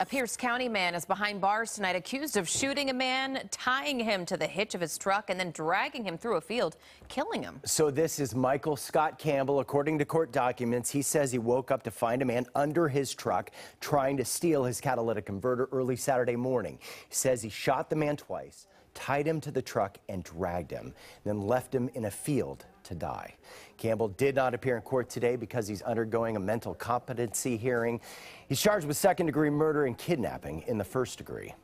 A Pierce County man is behind bars tonight accused of shooting a man, tying him to the hitch of his truck, and then dragging him through a field, killing him. So this is Michael Scott Campbell. According to court documents, he says he woke up to find a man under his truck trying to steal his catalytic converter early Saturday morning. He says he shot the man twice, tied him to the truck, and dragged him, then left him in a field to die. Campbell did not appear in court today because he's undergoing a mental competency hearing. He's charged with second degree murder and kidnapping in the first degree.